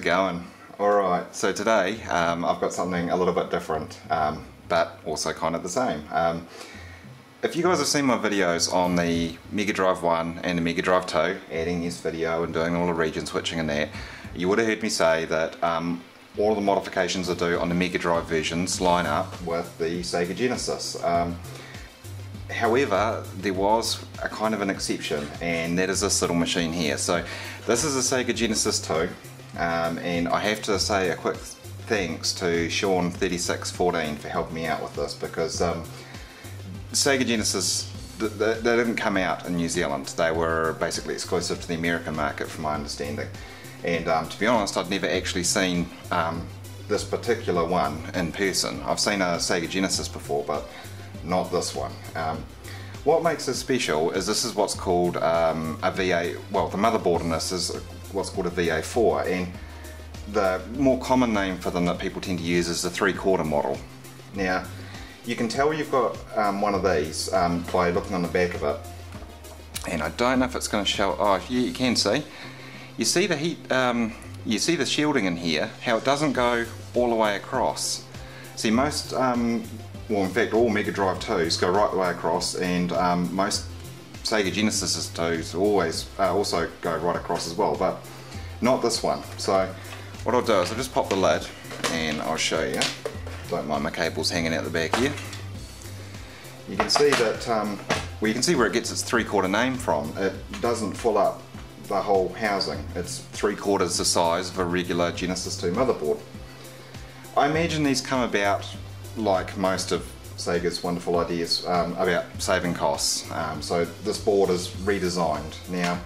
It going? Alright, so today um, I've got something a little bit different, um, but also kind of the same. Um, if you guys have seen my videos on the Mega Drive 1 and the Mega Drive 2, adding this video and doing all the region switching and that, you would have heard me say that um, all the modifications I do on the Mega Drive versions line up with the Sega Genesis. Um, however, there was a kind of an exception, and that is this little machine here. So this is a Sega Genesis 2, um, and I have to say a quick thanks to Sean3614 for helping me out with this because um, Sega Genesis they, didn't come out in New Zealand. They were basically exclusive to the American market, from my understanding. And um, to be honest, I'd never actually seen um, this particular one in person. I've seen a Sega Genesis before, but not this one. Um, what makes this special is this is what's called um, a VA, well the motherboard in this is what's called a VA4 and the more common name for them that people tend to use is the three quarter model. Now you can tell you've got um, one of these um, by looking on the back of it and I don't know if it's going to show, oh yeah you can see, you see the heat, um, you see the shielding in here, how it doesn't go all the way across. See most um, well in fact all Mega Drive 2s go right the way across and um, most Sega Genesis 2s always uh, also go right across as well but not this one. So what I'll do is I'll just pop the lid and I'll show you. Don't mind my cables hanging out the back here. You can see that um, well you can see where it gets its three quarter name from. It doesn't fill up the whole housing. It's three quarters the size of a regular Genesis 2 motherboard. I imagine these come about like most of Sega's wonderful ideas um, about saving costs. Um, so this board is redesigned. Now,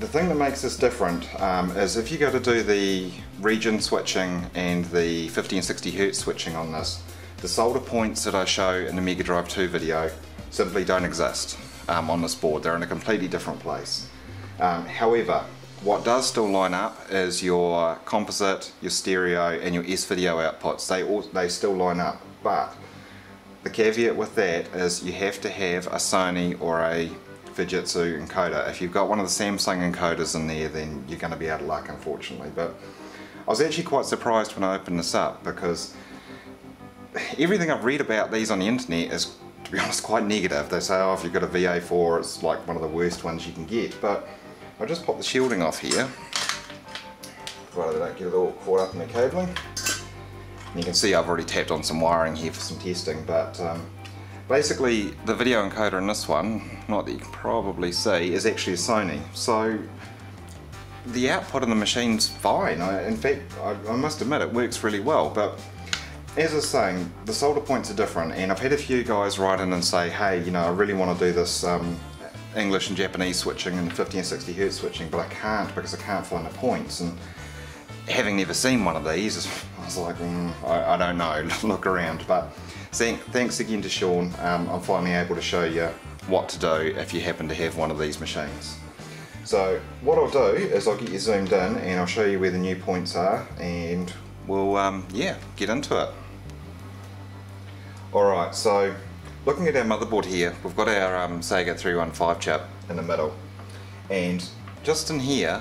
the thing that makes this different um, is if you go to do the region switching and the 50 and 60 Hertz switching on this, the solder points that I show in the Mega Drive 2 video simply don't exist um, on this board. They're in a completely different place. Um, however, what does still line up is your composite, your stereo and your S-video outputs. They, all, they still line up, but the caveat with that is you have to have a Sony or a Fujitsu encoder. If you've got one of the Samsung encoders in there then you're going to be out of luck unfortunately. But I was actually quite surprised when I opened this up because everything I've read about these on the internet is to be honest quite negative. They say oh if you've got a VA4 it's like one of the worst ones you can get but I'll just pop the shielding off here, provided I don't get it all caught up in the cabling. You can see I've already tapped on some wiring here for some testing, but um, basically the video encoder in this one, not that you can probably see, is actually a Sony. So the output on the machine's fine. I, in fact, I, I must admit it works really well, but as I was saying, the solder points are different, and I've had a few guys write in and say, hey, you know, I really want to do this um, English and Japanese switching and 50 and 60 hertz switching, but I can't because I can't find the points. And having never seen one of these, I was like, mm, I, I, don't know, look around. But thanks again to Sean, um, I'm finally able to show you what to do if you happen to have one of these machines. So what I'll do is I'll get you zoomed in and I'll show you where the new points are and we'll, um, yeah, get into it. Alright, so Looking at our motherboard here, we've got our um, Sega 315 chip in the middle. And just in here,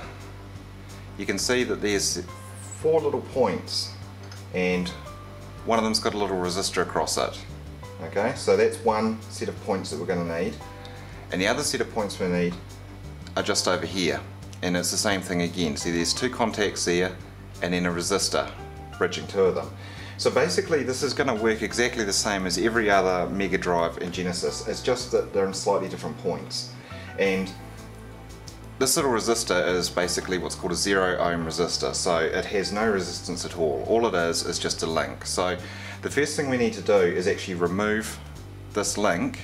you can see that there's four little points and one of them's got a little resistor across it. Okay, so that's one set of points that we're going to need. And the other set of points we need are just over here. And it's the same thing again. See, there's two contacts there and then a resistor bridging two of them. So basically this is going to work exactly the same as every other Mega Drive in Genesis, it's just that they're in slightly different points. And this little resistor is basically what's called a zero ohm resistor, so it has no resistance at all. All it is is just a link. So the first thing we need to do is actually remove this link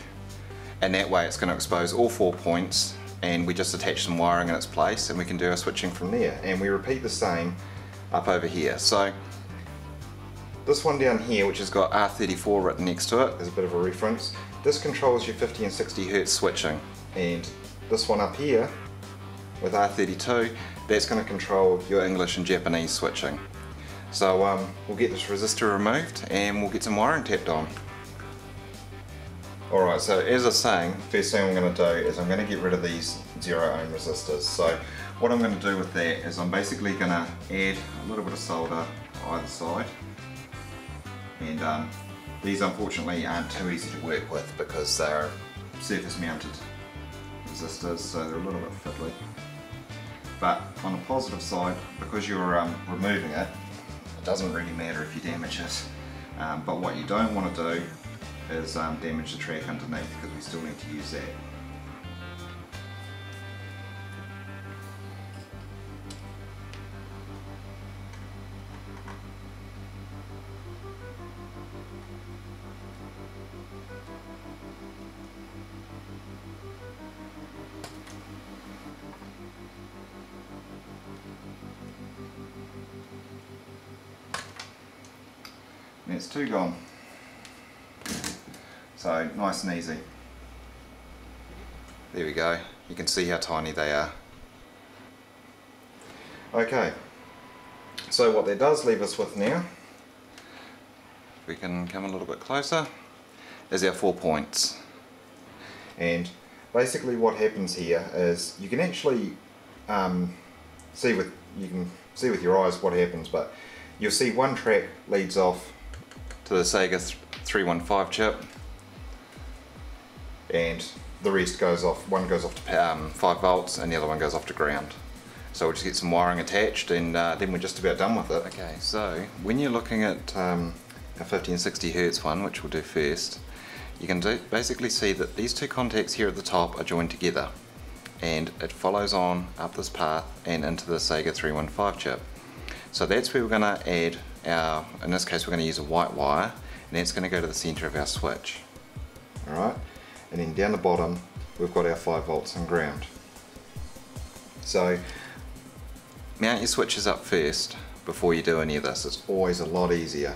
and that way it's going to expose all four points and we just attach some wiring in its place and we can do our switching from there and we repeat the same up over here. So this one down here, which has got R34 written next to it, is a bit of a reference. This controls your 50 and 60 Hertz switching. And this one up here, with R32, that's going to control your English and Japanese switching. So um, we'll get this resistor removed and we'll get some wiring tapped on. Alright, so as I was saying, first thing I'm going to do is I'm going to get rid of these zero ohm resistors. So what I'm going to do with that is I'm basically going to add a little bit of solder either side and um, these unfortunately aren't too easy to work with because they're surface mounted resistors so they're a little bit fiddly but on the positive side because you're um, removing it it doesn't really matter if you damage it. Um, but what you don't want to do is um, damage the track underneath because we still need to use that It's two gone. So nice and easy. There we go. You can see how tiny they are. Okay. So what that does leave us with now, we can come a little bit closer, is our four points. And basically what happens here is you can actually um, see with you can see with your eyes what happens, but you'll see one track leads off to the Sega 315 chip and the rest goes off, one goes off to um, 5 volts and the other one goes off to ground. So we'll just get some wiring attached and uh, then we're just about done with it. Okay, so when you're looking at um, a 1560 Hertz one, which we'll do first, you can do, basically see that these two contacts here at the top are joined together and it follows on up this path and into the Sega 315 chip. So that's where we're going to add our, in this case we're going to use a white wire and that's going to go to the center of our switch. Alright, and then down the bottom we've got our 5 volts and ground. So mount your switches up first before you do any of this, it's always a lot easier.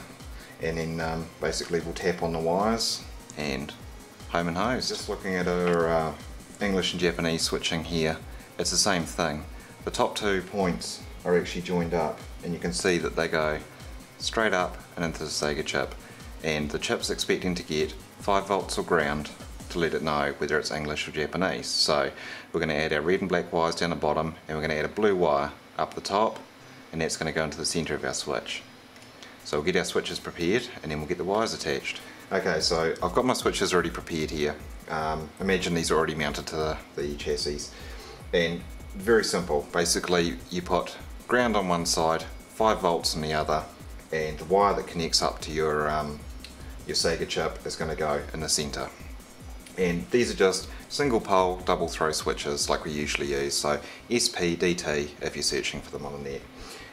And then um, basically we'll tap on the wires and home and hose. Just looking at our uh, English and Japanese switching here, it's the same thing. The top two points are actually joined up and you can see that they go straight up and into the Sega chip and the chip's expecting to get 5 volts or ground to let it know whether it's English or Japanese. So we're going to add our red and black wires down the bottom and we're going to add a blue wire up the top and that's going to go into the centre of our switch. So we'll get our switches prepared and then we'll get the wires attached. Okay, so I've got my switches already prepared here. Um, imagine these are already mounted to the, the chassis. And very simple, basically you put ground on one side, 5 volts on the other, and the wire that connects up to your, um, your Sega chip is going to go in the center. And these are just single pole double throw switches like we usually use, so SPDT if you're searching for them on the net.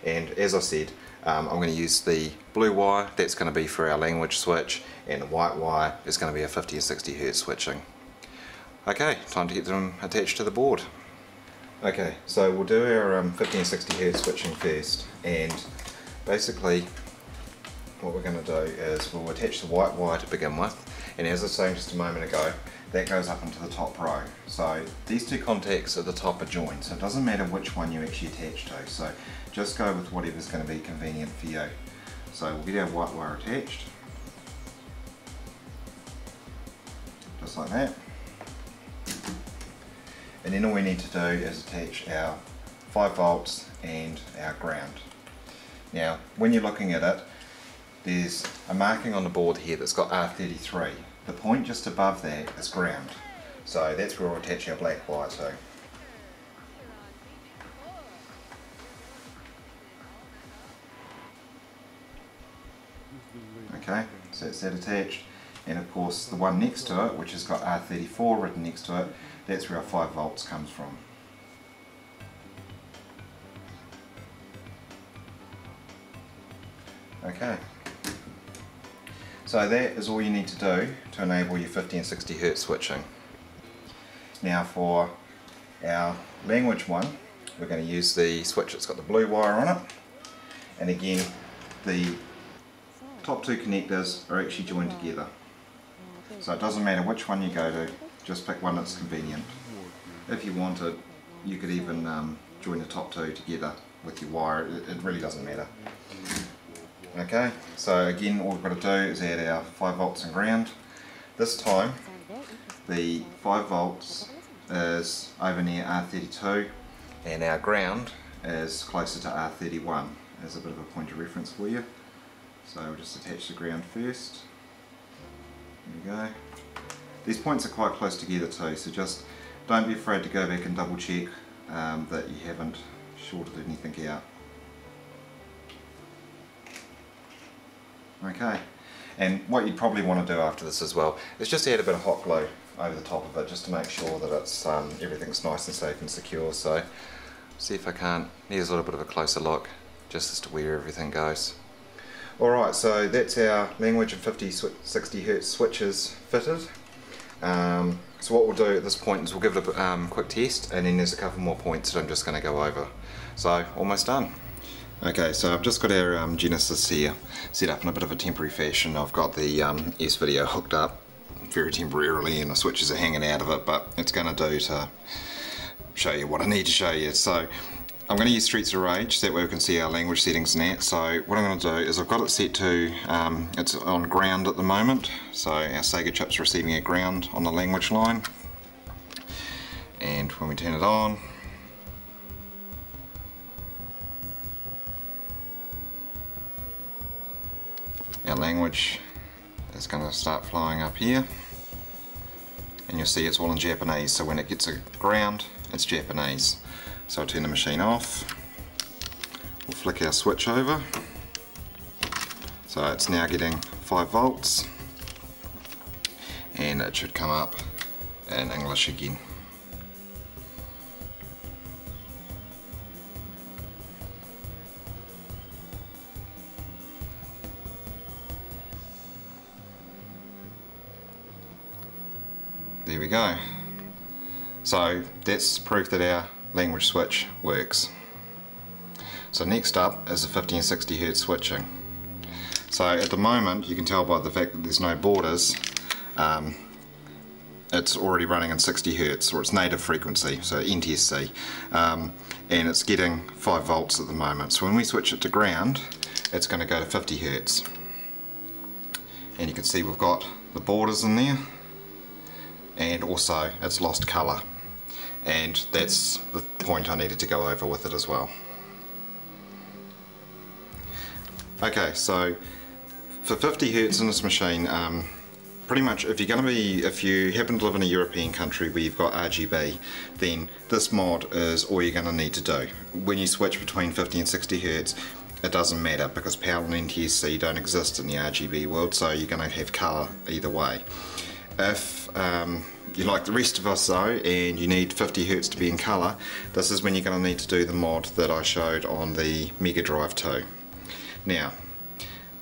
And as I said, um, I'm going to use the blue wire, that's going to be for our language switch, and the white wire is going to be a 50 or 60 Hz switching. Okay, time to get them attached to the board. Okay, so we'll do our um, 50 and 60 Hz switching first, and basically what we're going to do is we'll attach the white wire to begin with and as I was saying just a moment ago that goes up into the top row. So these two contacts at the top are joined so it doesn't matter which one you actually attach to. So just go with whatever's going to be convenient for you. So we'll get our white wire attached just like that. And then all we need to do is attach our 5 volts and our ground. Now when you're looking at it there's a marking on the board here that's got R33. The point just above that is ground. So that's where we'll attach our black wire to. Okay, so it's that attached. And of course the one next to it, which has got R34 written next to it, that's where our 5 volts comes from. Okay. So that is all you need to do to enable your 50 and 60 Hertz switching. Now for our language one, we're going to use the switch that's got the blue wire on it. And again, the top two connectors are actually joined together. So it doesn't matter which one you go to, just pick one that's convenient. If you wanted, you could even um, join the top two together with your wire, it, it really doesn't matter. Okay, so again all we've got to do is add our 5 volts and ground. This time the 5 volts is over near R32 and our ground is closer to R31 as a bit of a point of reference for you. So we'll just attach the ground first. There we go. These points are quite close together too, so just don't be afraid to go back and double check um, that you haven't shorted anything out. Okay, and what you'd probably want to do after this as well is just add a bit of hot glue over the top of it just to make sure that it's um, everything's nice and safe and secure. So see if I can't, here's a little bit of a closer look just as to where everything goes. Alright, so that's our language and 50 60 Hz switches fitted. Um, so what we'll do at this point is we'll give it a um, quick test and then there's a couple more points that I'm just going to go over. So almost done. Okay, so I've just got our um, Genesis here set up in a bit of a temporary fashion. I've got the um, S-Video hooked up very temporarily and the switches are hanging out of it, but it's going to do to show you what I need to show you. So I'm going to use Streets of Rage, that way we can see our language settings in that. So what I'm going to do is I've got it set to, um, it's on ground at the moment, so our Sega chip's receiving a ground on the language line. And when we turn it on, our language is going to start flying up here and you'll see it's all in Japanese so when it gets ground it's Japanese so I'll turn the machine off. We'll flick our switch over. So it's now getting 5 volts and it should come up in English again. There we go. So that's proof that our language switch works. So next up is the 50 and 60 Hz switching. So at the moment you can tell by the fact that there's no borders um, it's already running in 60 Hz or its native frequency, so NTSC, um, and it's getting 5 volts at the moment. So when we switch it to ground, it's going to go to 50 Hz. And you can see we've got the borders in there, and also it's lost colour and that's the point I needed to go over with it as well. Okay, so for 50 hertz in this machine, um, pretty much if you're going to be, if you happen to live in a European country where you've got RGB, then this mod is all you're going to need to do. When you switch between 50 and 60 hertz, it doesn't matter because PAL and NTSC don't exist in the RGB world, so you're going to have colour either way. If um, you like the rest of us though and you need 50 Hz to be in colour, this is when you're going to need to do the mod that I showed on the Mega Drive 2. Now,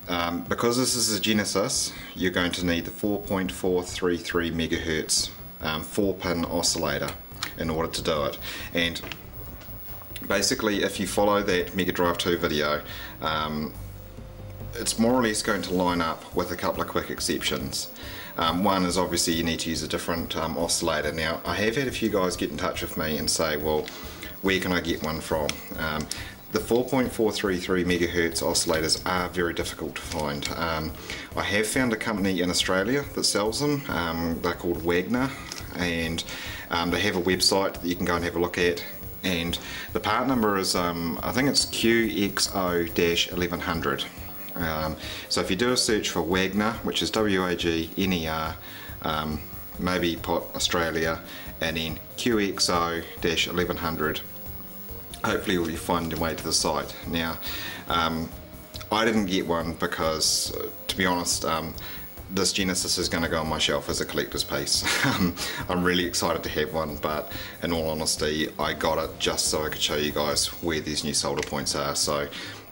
um, because this is a Genesis, you're going to need the 4.433 megahertz um, 4 pin oscillator in order to do it. And basically if you follow that Mega Drive 2 video, um, it's more or less going to line up with a couple of quick exceptions. Um, one is obviously you need to use a different um, oscillator. Now I have had a few guys get in touch with me and say well where can I get one from? Um, the 4.433 megahertz oscillators are very difficult to find. Um, I have found a company in Australia that sells them. Um, they're called Wagner and um, they have a website that you can go and have a look at and the part number is I think it's QXO-1100 um, so if you do a search for Wagner, which is W-A-G-N-E-R, um, maybe put Australia, and then QXO-1100, hopefully you'll find your way to the site. Now, um, I didn't get one because, to be honest, um, this Genesis is going to go on my shelf as a collector's piece. Um, I'm really excited to have one, but in all honesty, I got it just so I could show you guys where these new solder points are. So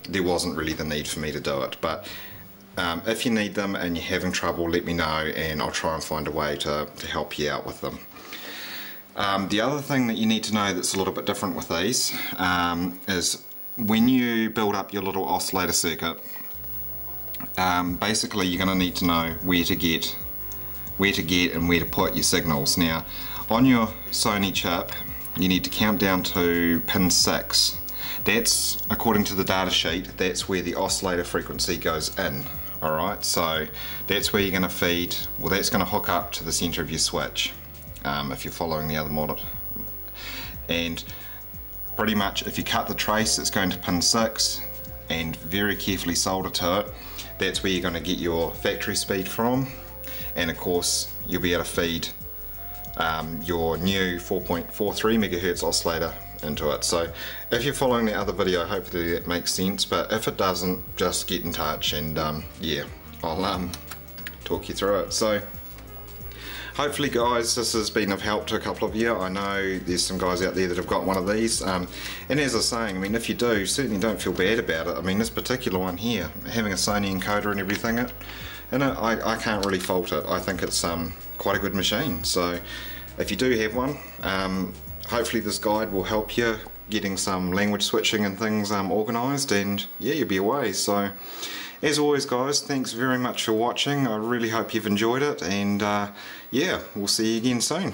there wasn't really the need for me to do it. But um, if you need them and you're having trouble, let me know and I'll try and find a way to, to help you out with them. Um, the other thing that you need to know that's a little bit different with these um, is when you build up your little oscillator circuit, um, basically you're going to need to know where to get where to get and where to put your signals. Now on your Sony chip you need to count down to pin 6 that's, according to the data sheet, that's where the oscillator frequency goes in. Alright, so that's where you're going to feed, well that's going to hook up to the center of your switch um, if you're following the other model. And pretty much if you cut the trace it's going to pin 6 and very carefully solder to it that's where you're going to get your factory speed from and of course you'll be able to feed um, your new 4.43 megahertz oscillator into it. So if you're following the other video hopefully that makes sense but if it doesn't just get in touch and um, yeah I'll um, talk you through it. So hopefully guys this has been of help to a couple of you. I know there's some guys out there that have got one of these. Um, and as I was saying I mean if you do certainly don't feel bad about it. I mean this particular one here having a Sony encoder and everything it and I, I can't really fault it. I think it's um, quite a good machine. So if you do have one um, hopefully this guide will help you getting some language switching and things um, organised and yeah you'll be away. So as always guys thanks very much for watching. I really hope you've enjoyed it and uh, yeah we'll see you again soon